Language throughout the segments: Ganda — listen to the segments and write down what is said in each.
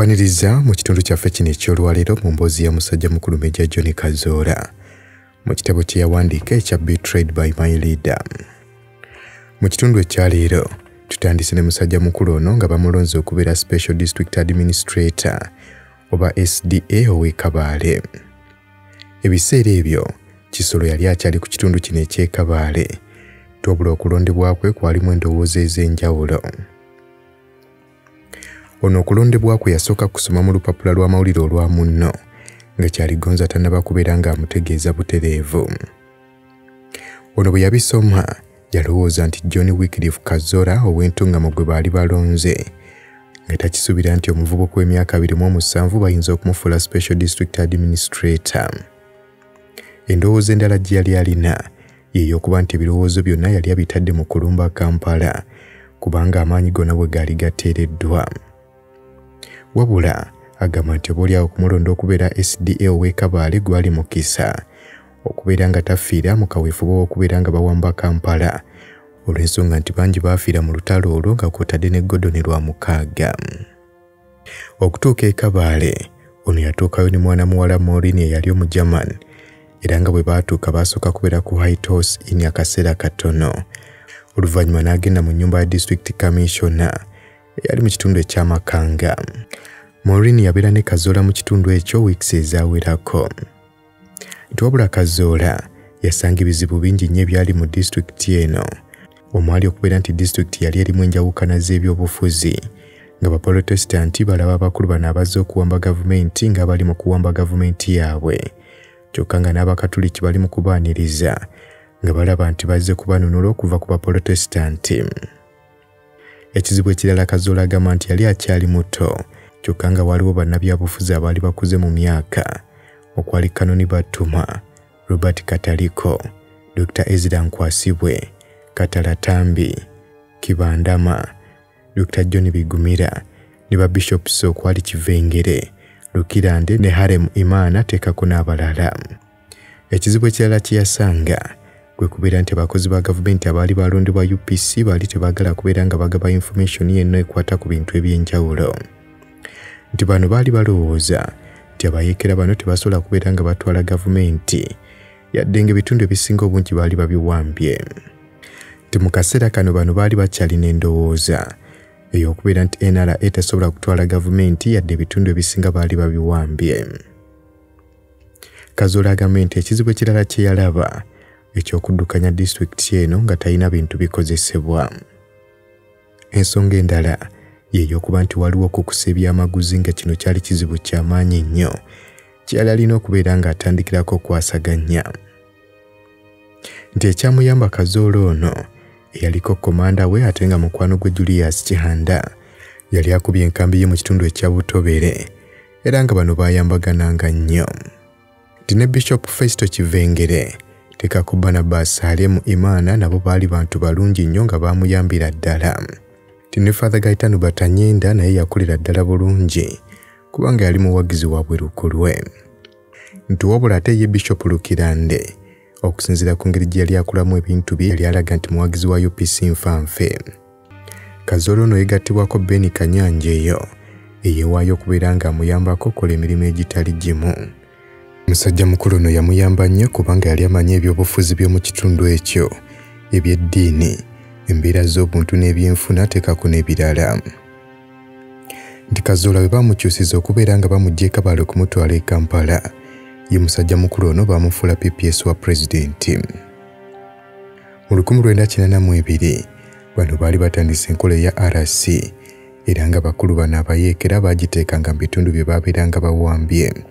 tukwaniriza mu kitundu kyaffe kino ekyolwaleero mu mboozi ya musajja mukulu meja john kazoora mu kitabo kye yawandiika ekya betrayed by my leader. Mu kitundu ekyaleero tutandise ne musajja mukulu ono nga bamulonze okubeera special district administrator oba sda ow'e kabaale ebiseera ebyo kisolo yali akyali ku kitundu kino eky'e kabaale tobula okulondebwa kwe kwalimu endowooza ez'enjawulo ono okulondebwa kwe yasooka kusoma mu lupapula lw'amawulire olwa munno nga kyaligonza tannaba kubeera ng'amutegeeza butereevu. Ono bwe yabisoma yalowooza nti john wickliff kazora ow'entungamo gwe baali balonze nga takisuubira nti omuvubuka w'emyaka 27 bayinza okumufuula special district administrator. Endowooza endala gye yali alina yeeyokuba nti ebirowoozo byonna yali abitadde mu kulumba kampala kubanga amaanyi gonna bwe gaali gateereddwa wabula agamba nti obaoliawo okumulonda okubeera sda ow'e kabaale gwali mukisa okubeera nga tafiira mu kaweefube w'okubeera nga bawamba kampala. Olw'ensonga nti bangi baafiira mu lutalo olwo nga kwotadde ne godoni lwa mukaaga. Okutuuka e kabaale ono yatuukayo ne mwana muwala morin eyali omugerman era nga bwe baatuuka baasooka kubeera ku white house in akaseera katono. Oluvannyuma n'agenda mu nnyumba ya district commissiona eyali mu kitundu ekyamakanga morin yabeera ne kazoola mu kitundu ekyo wiikisi ezaawerako. Nti wabula kazoola yasanga ebizibu bingi nnyo ebyali mu disitulikiti eno. Omwali okubeera nti disitulikiti yali erimu enjawukana z'ebyobufuzi nga baprotesitanti balaba abakulu bano abazze okuwamba gavumenti nga bali mu kuwamba gavumenti yaabwe. Kyokka nga n'abakatuliki bali mu kubaaniriza nga balaba nti bazze kubanunula okuva ku baprotesitanti ekizibu ekirala kazoola agamba nti yali akyali muto. Kyokka nga waliwo bannabyabufuzi abaali bakuze mu myaka. Okwali kanoni batuma robert kataliko dr ezra nkwasibwe katala tambi kibandama dr john bigumira ne babishopusi okwali kivengere lukirande ne harem imaana teekako n'abalala. Ekizibu ekirala kye yasanga kwe kubeera nti abakozi ba gavumenti abaali balondebwa upc baali tebaagala kubeera nga bagaba information yenna ekwata ku bintu eby'enjawulo. Nti bano baali balowooza nti abayeekera bano tebasobola kubeera nga batwala gavumenti. Yadde nga ebitundu ebisinga obungi baali babiwambye. Nti mu kaseera kano bano baali bakyalina endowooza ey'okubeera nti nra etasobola kutwala gavumenti yadde ebitundu ebisinga baali babiwambye. Kazoola agambye nti ekizibu ekirala kye yalaba ekyokuddukanya disitulikiti eno nga talina bintu bikozesebwa. Ensonga endala yeeyokuba nti waliwo okukusa ebyamaguzi nga kino kyali kizibu kyamaanyi nnyo kyeyali alina okubeera ng'atandikirako okwasaganya nti ekyamuyamba kazoola ono eyaliko komanda we ate nga mukwano gwe julius kihanda yali akubye enkambi ye mu kitundu ekya butobere era nga bano baayambagananga nnyo. Nti ne bishop festo kivengere tekako barnabas alemu imaana nabo baali bantu balungi nnyo nga baamuyambira ddala. Nti ne father gaitano batanyenda naye yakulira ddala bulungi kubanga yali muwagizi wa bwerukulwe nti wabula ate ye bishop lukirande okusinziira ku ngeri gye yali akulamu ebintu bye yali alaga nti muwagizi wa upc nfanfe. Kazoolo ono yegattibwako beni kanyanja eyo eyeewaayo okubeera ng'amuyambako okukola emirimu egitali gimu musajja mukulu ono yamuyamba nnyo kubanga yali amanyi ebyobufuzi by'omu kitundu ekyo ebyeddiini embeera z'obuntu n'ebyenfuna teekako n'ebirala. Nti kazoola bwe baamukyusiza okubeera nga bamugja ekabaale okumutwala e kampala ye musajja mukulu ono baamufuula pps wa pulezidenti. Mu 1982 bano baali batandisa enkola eya rc era nga bakulu bano abayeekera baagiteekanga mu bitundu bye baabeeranga bawambye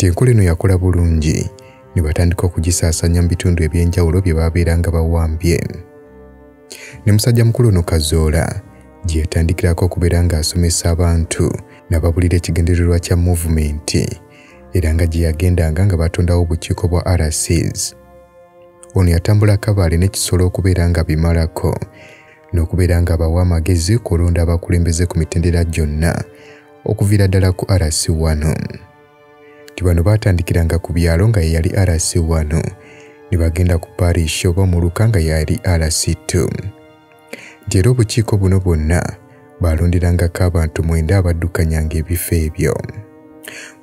nti enkola eno yakola bulungi ne batandika okugisaasaanya mu bitundu eby'enjawulo bye baabeeranga bawambye. Ne musajja mukulu ono kazoola gye yatandikirako okubeera ng'asomesa abantu n'ababulira ekigendererwa kya muvumenti era nga gye yagendanga nga batondawo obukiiko bwa rcs ono yatambula kabaale n'ekisolo okubeera nga bimalako n'okubeera nga bawa amagezi kulonda abakulembeze ku mitendera gyonna okuviira ddala ku rc wano nti bano baatandikiranga ku byalo nga ye yali rc wano. Ne bagenda ku parish oba omuluka nga yali rc2 nti era obukiiko buno bwonna baalonderangako abantu mwenda abaddukanyanga ebifo ebyo.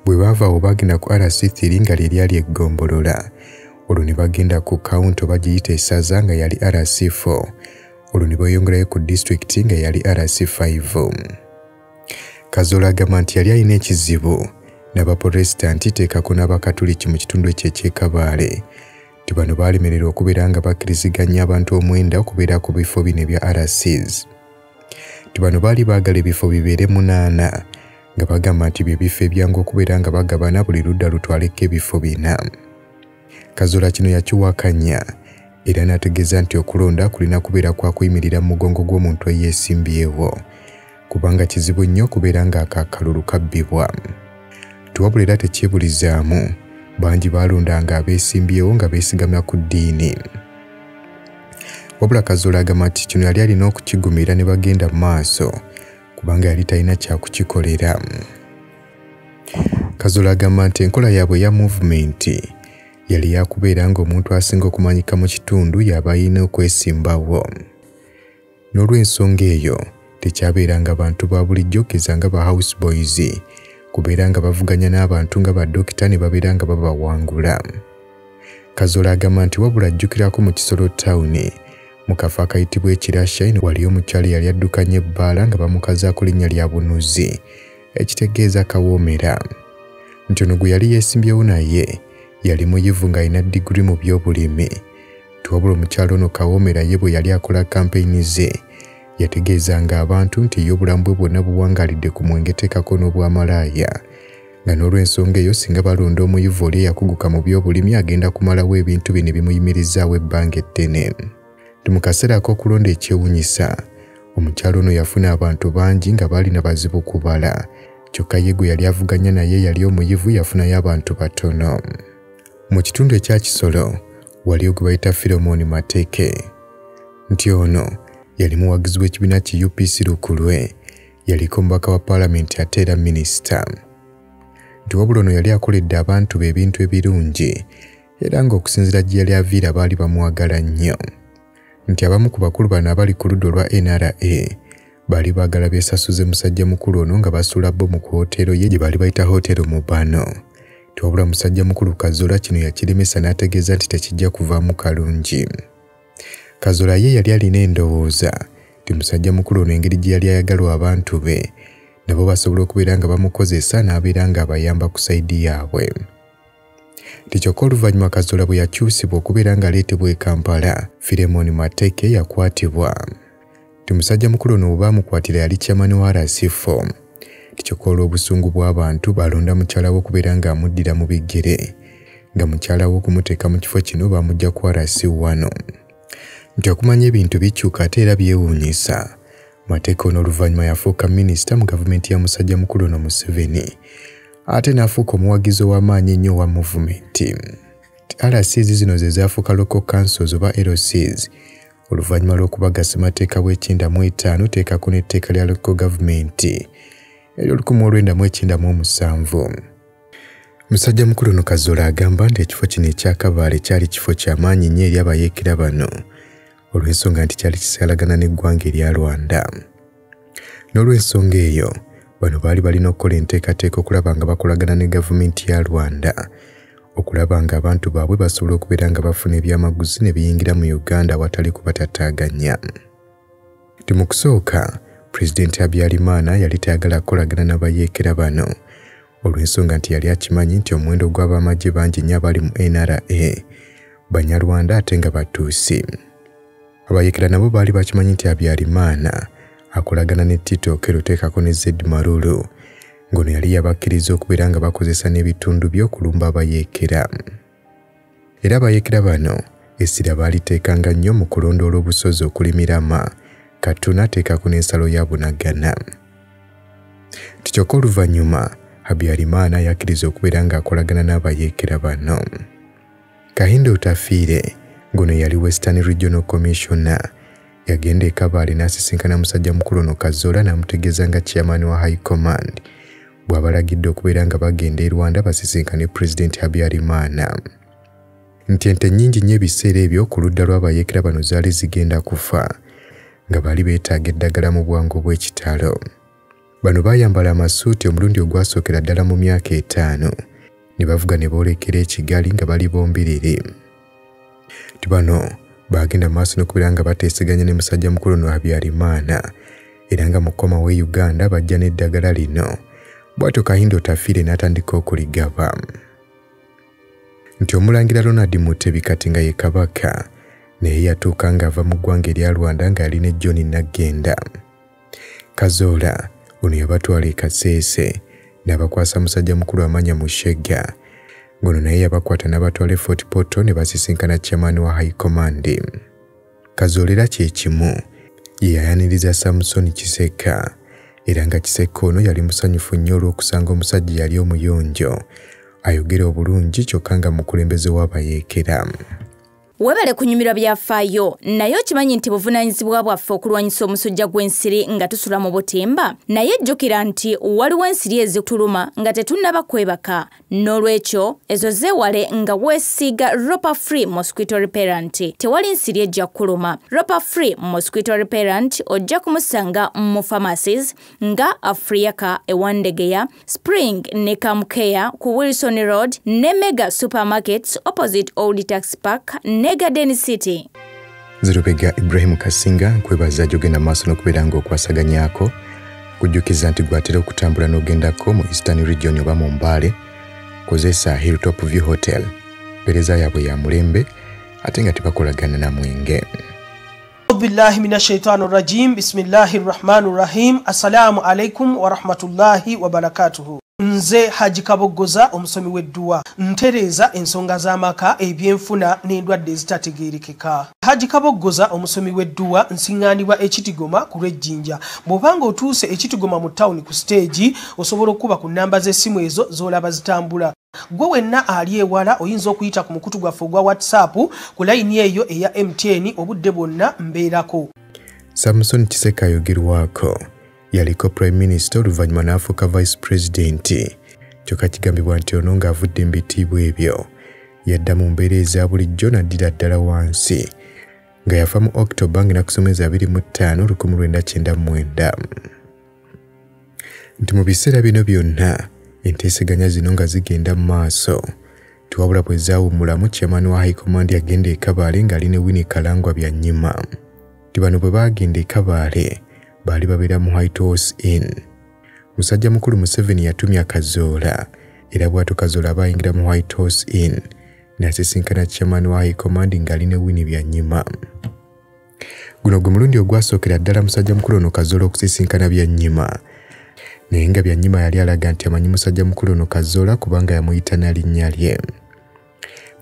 Bwe baava awo bagenda ku rc3 nga lye lyali eggombolola. Olwo ne bagenda ku kawunti oba giyita essaza nga yali rc4 olwo ne beeyongerayo ku disitulikiti nga yali rc5 kazola agamba nti yali alina ekizibu n'abaporesitanti teekako n'abakatuliki mu kitundu ekyo ekyekabaale nti bano baalemererwa okubeera nga bakkiriziganya abantu omwenda okubeera ku bifo bino ebya rcs nti bano baali baagala ebifo bibeere munaana nga bagamba nti bye bifo ebyangu okubeera nga bagabana buli ludda lutwaleko ebifo bina. Kazola kino yakiwakanya era n'ategeeza nti okulonda kulina kubeera kwa kuyimirira mu mugongo gw'omuntu eyeesimbyewo kubanga kizibu nnyo okubeera ng'akakalulu kabbibwa tiwabula era tekyebulizaamu. Bangi baalondanga abeesimbyewo nga beesigamya ku ddiini. Wabula kazola agamba nti kino yali alina okukigumira ne bagenda mu maaso kubanga yali talina kyakukikolera kazola agamba nti enkola yaabwe ya muvumenti yali yakubeera ng'omuntu asinga okumanyika mu kitundu yaba alina okwesimbawo. N'olw'ensonga eyo tekyabeeranga bantu ba bulijjo keza nga ba house boys kubeera nga bavuganya n'abantu nga baddokita ne babeera nga babawangula. Kazola agamba nti wabula ajjukirako mu kisolo tawuni mu kafo akayitibwa ekirashine wali omukyala yali addukanya ebbaala nga bamukazaako linnya lya bunuzi ekitegeeza kawoomera nti ono gwe yali yeesimbyewo naye yali muyivu ng'alina diguri mu by'obulimi. Tiwabula omukyalo ono kawoomera ye bwe yali akola kampeyini ze yategeezanga abantu nti ye obulamu bwe bwonna buwangalidde ku mwengeteekako n'obwamalaaya. Nga n'olw'ensonga eyo singa balonda omuyivu oli eyakuguka mu by'obulimi agenda kumalawo ebintu bino bimuyimirizaawo ebbanga ettene. Ti mu kaseera ak'okulonda ekyewunyisa omukyalo ono yafuna abantu bangi nga baalina bazibu kubala kyokka ye gwe yali avuganya naye yali omuyivu yafunayo abantu batono. Mu kitundu ekya kisolo wali ogwe bayita filomooni mateeke nti ono yali muwagizi w'ekibiina ki upc lukulwe. Yaliko omubaka wa paalamenti ate era minisita. Nti wabula ono yali akoledde abantu be ebintu ebirungi era ng'okusinziira gye yali aviira baali bamwagala nnyo. Nti abamu ku bakulu bano abali ku ludda olwa nra baali baagala beesasuze musajja mukulu ono nga basuula bo mu kuwoteero ye gye baali bayita hoteero mu bano tiwabula musajja mukulu kazola kino yakiremesa n'ategeeza nti tekijja kuvaamu kalungi kazola ye yali alina endowooza. Nti musajja mukulu ono engeri gye yali ayagalwa abantu be. Nabo basobola okubeera nga bamukozesa n'abeera nga abayamba ku sayidi yaabwe. Tikyokka oluvannyuma kazola bwe yakyusibwa okubeera ng'aleetebwa e kampala firemooni mateke yakwatibwa. Ti musajja mukulu ono bwe baamukwatira yali kyamani wa rc4 tikyokka olw'obusungu bw'abantu balonda mukyala we okubeera ng'amuddira mu bigere. Nga mukyala we okumuteeka mu kifo kino baamujja ku rc1 nti okumanya ebintu bikyuka ate era byewuunyisa. Mateeka ono oluvannyuma yafuuka minisita mu gavumenti ya musajja mukulu ono museveni. Ate n'afuuka omuwagizi ow'amaanyi ennyo owa muvumenti. Rcs zino ze zaafuuka local councils oba lcs oluvannyuma lw'okubagasa mateeka bw'ekyenda mu etaano teekako n'etteeka lya local gavumenti ery'olukumi olwenda mu ekyenda mu omusanvu. Musajja mukulu ono kazola agamba nti ekifo kino ekyakabaale kyali kifo ky'amaanyi nnyo eri abayeekera bano olw'ensonga nti kyali kisalagana n'eggwanga erya rwanda. N'olw'ensonga eyo bano baali balina okukola enteekateeka okulaba nga bakolagana ne gavumenti ya rwanda okulaba nga abantu baabwe basobola okubeera nga bafuna ebyamaguzi ne biyingira mu uganda awatali kubatataaganya ti mu kusooka pulezidenti habyarimana yali tayagala kukolagana n'abayeekera bano olw'ensonga nti yali akimanyi nti omuwendo gw'abamagye bangi nnyo abali mu nra banyarwanda ate nga batuusi abayeekera nabo baali bakimanyi nti habyarimana akolagana ne tito keroteekako ne zed malulu ng'ono yali yabakkiriza okubeera nga bakozesa n'ebitundu by'okulumba abayeekera. Era abayeekera bano essira baaliteekanga nnyo mu kulondoola obusozi okulimirama. Katuna ateekako n'ensalo ya bunagana tikyokka oluvannyuma habyarimana yakkiriza okubeera ng'akolagana n'abayeekera bano. Kahinda otafiire ng'ono yali western regional commissioner yagenda e kabaale n'asisinkana musajja mukulu ono kazola n'amutegeeza nga chairman wa high command. Bw'abalagidde okubeera nga bagenda e rwanda basisinkane pulezidenti habyarimana. Nti ente nnyingi nnyo ebiseera ebyo ku ludda lw'abayeekera bano zaali zigenda kufa nga baali beetaaga eddagala mu bwangu bw'ekitalo bano baayambala amasuuti omulundi ogwasookera ddala mu myaka etaano. Ne bavuga ne boolekera ekigali nga bali bombiriri ti bano baagenda maaso n'okubeera nga bateeseganya ne musajja mukulu no habyalimaana era nga mukoma w'e uganda bajja n'eddagala lino. Bw'atyo kahindo tafiire n'atandika okuligaba. Nti omulangira ronald mutebi kati nga ye kabaka naye yatuuka ng'ava mu ggwanga erya rwanda ng'ali ne john naggenda kazoola ono yabatwala e kaseese n'abakwasa musajja mukulu amanya mushega ng'ono naye yabakwata n'abatwala e fort poto ne basisinkana chairman wa high command. Kazoola era kye kimu ye yayaniriza samusoni kiseka era nga kiseka ono yali musanyufu nnyo olw'okusanga omusajja yali omuyonjo ayogera obulungi kyokka nga mukulembeze w'abayeekera webale kunyumirwa byafaayo naye okimanyi nti buvunaanyizibwa bwaffe okulwanyisa omusujja gw'ensiri nga tusula mu butimba? Naye jjukira nti waliwo ensiri ezituluma nga tetunnaba kwebaka. N'olwekyo ezo zeewale nga weesiiga ropa free mosquito reparent tewali nsiri ejja kuluma ropa free mosquito reparent ojja kumusanga mu pharmacies nga afriaka ewandegeya spring ne camcare ku wilson road ne mega supermarkets opposite old tax park ne garden city. Zirubega ibrahimu kasinga nkwebaza gyogenda maaso n'okubeera ng'okwasaganyako kujjukiza nti gwatera okutambula n'ogendako mu eastern region oba mu mbaale kozesa hilltop view hotel. Mpeereza yaabwe ya mulembe ate nga tebakolagana na mwenge. Billahi min ashaitani rajim. Bismillahi rrahmani rahim. Assalamu alaikum warahmatullahi wabarakatuhu nze haji kaboggoza omusomi w'edduwa. Ntereeza ensonga z'amaka ebyenfuna n'endwadde ezitategeerekeka. Haji kaboggoza omusomi w'edduwa nsiŋŋaanibwa ekitigoma ku lw'ejjinja. Bw'obanga otuuse ekitigoma mu tawuni ku siteegi osobola okuba ku nnamba z'essimu ezo z'olaba zitambula. Gwe wenna ali ewala oyinza okuyita ku mukutu gwaffe ogwa whatsapp ku layini eyo eya mtn obudde bwonna mbeerako. Samusoni kiseka ayogerwako yaliko prime minister oluvannyuma n'afuuka vice pulezidenti kyokka kigambibwa nti ono ng'avudde mu bitiibwa ebyo. Yadda mu mbeera eza bulijjo naddira ddala wansi nga yafa mu october nga nakusomeza 25 1999 nti mu biseera bino byonna enteeseganya zino nga zigenda mu maaso. Tiwabula bwe zaawummulamu chairman wa high command yagenda e kabaale ng'ali ne wini kalangwa byanyima ti bano bwe baagenda e kabaale baali babeera mu white horse inn. Musajja mukulu museveni yatumya kazoola era bw'ato kazoola baayingira mu white horse inn n'asisinkana chairman wa high command ng'ali ne wini byanyima guno gwe mulundi ogwasookera ddala musajja mukulu ono kazoola okusisinkana byanyima naye nga byanyima yali alaga nti amanyi musajja mukulu ono kazoola kubanga yamuyita na linnya lye.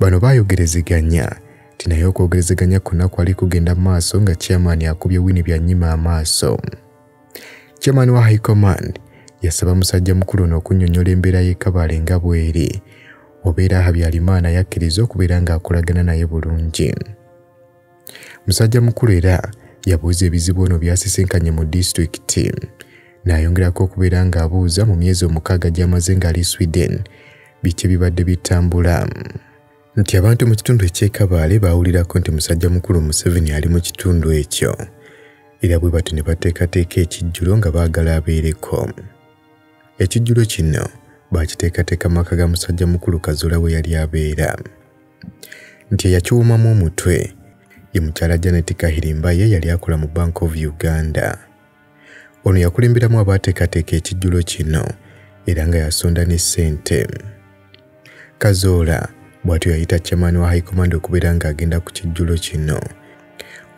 Bano baayogerezeganya ti naye okwogerezeganya kwonna kwali kugenda mu maaso nga chairman akubye wini byanyima amaaso chairman wa high command yasaba musajja mukulu ono okunnyonnyola embeera y'ekabaale nga bw'eri. Obeera habyalimaana yakkiriza okubeera ng'akolagana naye bulungi. Musajja mukulu era yabuuza ebizibu ono byasisinkanye mu disitulikiti. N'ayongerako okubeera ng'abuuza mu myezi omukaaga gy'amaze ng'ali sweden biki ebibadde bitambula nti abantu mu kitundu ekyekabaale baawulirako nti musajja mukulu museveni ali mu kitundu ekyo. Era bwe batyo ne bateekateeka ekijjulo nga baagala abeereko. Ekijjulo kino baakiteekateeka maka ga musajja mukulu kazola we yali abeera. Nti eyakiwumamu omutwe ye mukyala janet kahirimba ye yali akola mu bank of uganda. Ono yakulemberamu abaateekateeka ekijjulo kino era nga yasonda ne ssente. Kazoola bw'atyo yayita chairman wa high command okubeera ng'agenda ku kijjulo kino.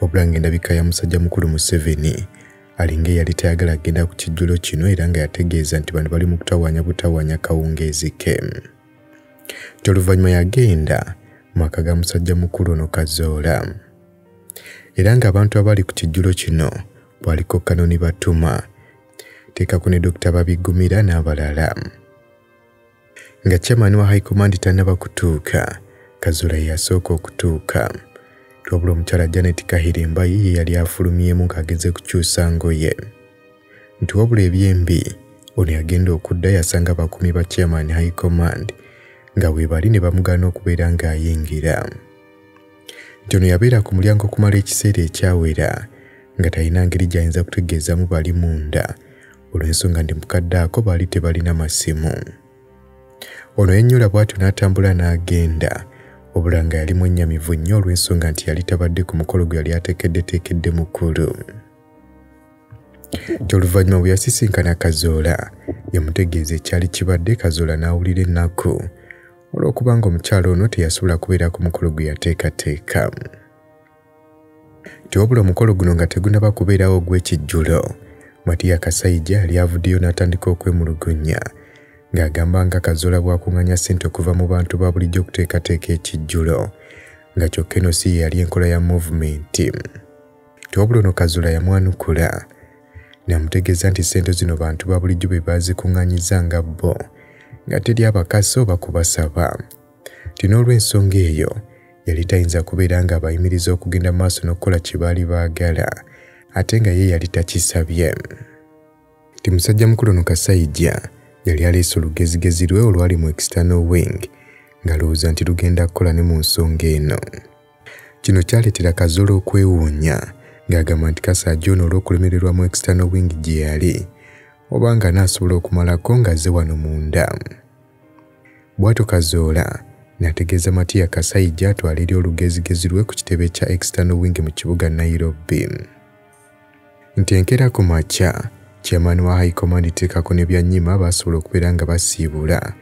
Wabula ng'endabika ya musajja mukulu museveni alinga eyali tayagala agenda ku kijjulo kino era nga yategeeza nti bano bali mu kutawaanya butawaanya kawungeezi ke. Nti oluvannyuma yagenda maka ga musajja mukulu ono kazoola. Era ng'abantu abali ku kijjulo kino bwaliko kanoni batuma. Teekako ne dokita babigumira n'abalala nga chairman wa high command tannaba kutuuka kazula ye yasooka okutuuka twabula omukyala janet kahirimba ye ye yali afulumyemu ng'agenze kukyusa ngoye. Nti wabula ebyembi ono yagenda okudda yasanga bakumi ba chairman high command nga bwe bali ne bamugaana okubeera ng'ayingira. Nti ono yabeera ku mulyango okumala ekiseera ekyawera nga talina ngeri gy'ayinza kutegeezamu bali munda. Olw'ensonga ndi mukadde ako baali tebalina masimu ono yennyula bw'atyo n'atambula n'agenda. Obula nga yali mwennyamivu nnyo olw'ensonga nti yali tabadde ku mukolo gwe yali ateekeddeteekedde mukulu. Ti oluvannyuma bwe yasisinkana kazoola yamutegeeza ekyali kibadde kazoola n'awulira ennaku. Olw'okubanga omukyalo ono teyasobola kubeera ku mukolo gwe yateekateeka. Tiwabula omukolo guno nga tegunaba kubeerawo ogw'ekijjulo matiya kasayija yali avuddeyo n'atandika okwemulugunya ng'agamba nga kazoola bw'akuŋŋanya ssente okuva mu bantu ba bulijjo okuteekateeka ekijjulo nga kyokka eno si ye yali enkola ya muvumenti tiwabula ono kazoola yamwanukula n'amutegeeza nti ssente zino bantu ba bulijjo be baazikuŋŋanyiza nga bo nga teri abakase oba kubasaba ti n'olw'ensonga eyo yali tayinza kubeera nga abayimiriza okugenda maaso n'okukola kye baali baagala ate nga ye yali takisabye. Ti musajja mukulu ono kasayijja yali aleese olugezigezi lwe olwali mu external wing ng'alowooza nti lugenda kukola ne mu nsonga eno. Kino kyaleetera kazoola okwewuunya ng'agamba nti kasaajja ono olw'okulemererwa mu external wing gye yali oba nga n'asobola okumalako ng'azze wano munda. Bw'atyo kazoola n'ategeeza matiya kasayijja atwala eri olugezigezi lwe ku kitebe kya external wing mu kibuga nairobi. Nti enkeera ku makya chairman wa high command teekako ne byanyima baasobola okubeera nga basiibula.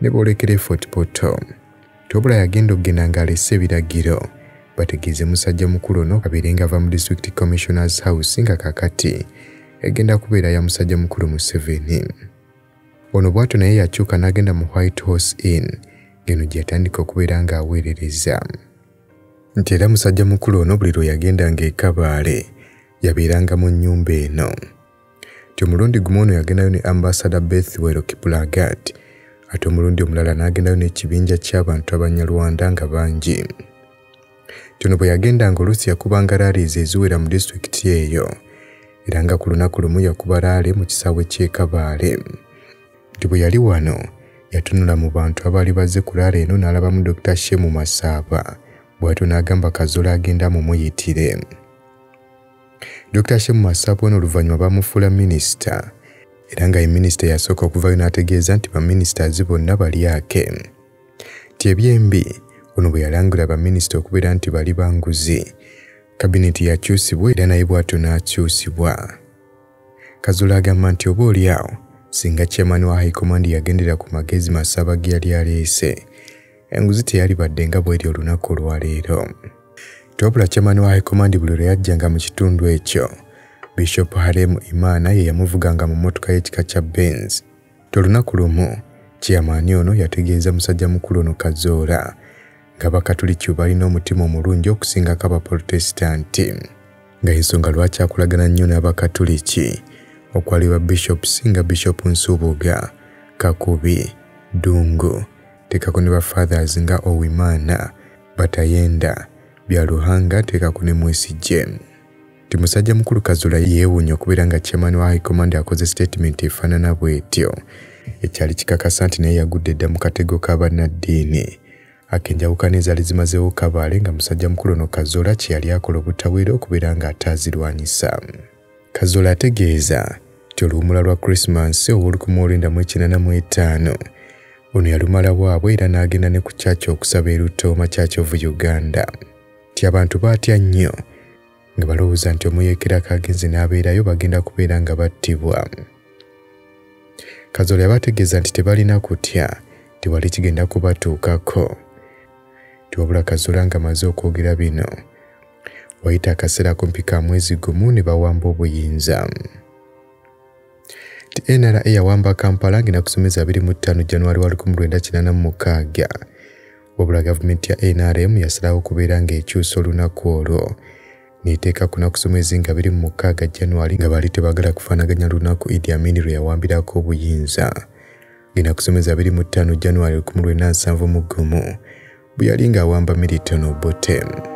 Ne boolekera efort poto tobula yagenda okugenda ng'alese ebiragiro. Bategeeze musajja mukulu ono kabeere nga ava mu district commissioners house nga kakati egenda kubeera ya musajja mukulu museveni. Ono bw'atyo naye yakyuka n'agenda mu white horse inn ngeno gye yatandika okubeera ng'aweerereza nti era musajja mukulu ono buli lwe yagendanga ekabaale yabeeranga mu nnyumba eno ti omulundi gumu ono yagendayo ne ambasada bethwero kipulagat ate omulundi omulala n'agendayo n'ekibinja ky'abantu abanyalwanda nga bangi. Ti ono bwe yagendanga oluusi yakubanga laalizi eziwera mu disitulikiti eyo era nga ku lunaku lumu yakuba laale mu kisaawe ky'ekabaale nti bwe yali wano yatunula mu bantu abaali bazze ku laale eno n'alabamu dr shemu masaaba bw'atyo n'agamba kazoola agenda mumuyitire dr shemu masaaba ono oluvannyuma bamufuula minisita. Era nga ye minisita yasooka okuvayo n'ategeeza nti baminisitazi bonna bali ake ti ebyembi ono bwe yalangula baminisita okubeera nti bali banguzi. Kabineti yakyusibwa era naye bw'atyo n'akyusibwa. Kazoola agamba nti oba oliawo singa chairman wa high command yagendera ku magezi masaaba ge yali aleese. Enguzi teyali badde nga bw'eri olunaku olwaleero tobula chairman wa command buli lwe yajjanga mu kitundu ekyo. Bishop harem imaana ye yamuvuganga mu mmotoka y'ekika kya benz. Tolunaku lumu chairman ono yategeeza musajja mukulu ono kazoola nga bakatuliki balina omutima omulungi okusingako abaprotesitanti nga ensonga lwaki akolagana nnyo n'abakatuliki? Okwali ba bishops nga bishop nsubuga kakubi dungu teekako ne bafathers nga owimaana batayenda byaluhanga teekako ne mwesigye ti musajja mukulu kazula yeewuunya okubeera nga chairman wa high command akoze statement efaanana bw'etyo. Ekyali kikakasa nti naye yagudde dda mu katego k'abannaddiini akenjawukana ezaali zimazeewo kabaale nga musajja mukulu ono kazoola kye yali akola obutawera okubeera ng'ataazirwanyisa kazoola ategeeza nti oluwumula lwa krisimansi ow'olukumi ono yalumala bwabwe era n'agenda ne ku kyaki okusaba erutooma Church of Uganda ti abantu baatya nnyo nga balowooza nti omuyeekera kagenze n'abeerayo bagenda kubeera nga battibwa. Kazoola yabategeeza nti tebalina kutya tewali kigenda kubatuukako. Tiwabula kazoola nga maze okwogera bino wayita akaseera kumpi ka mwezi gumu ne bawamba obuyinza. Ti nra yawamba kampala ngenda kusomeza 25 januari wa 1986 wabula gavumenti ya nrm yasalawo okubeera ng'ekyusa olunaku olwo. Neeteeka ku nakusomezi nga 26 januari nga baali tebagala kufaanaganya lunaku idi amini lwe yawambirako obuyinza. Ngenda kusomeza 25 januari 1971 bwe yali ng'awamba militon obotem